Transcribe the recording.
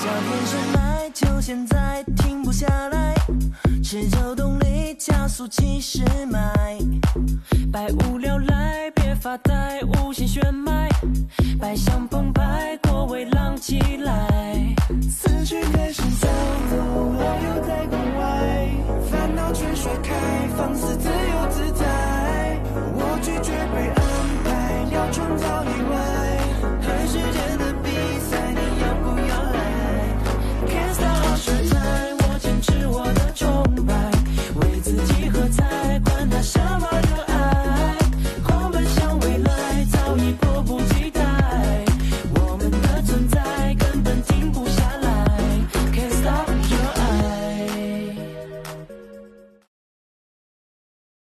叫天神来，就现在，停不下来。持久动力加速七十迈，百无聊赖，别发呆，无限血脉，百想澎湃，过威浪起来。思绪开始走动，遨游在国外，烦恼全甩开，放肆自由。才管他什么。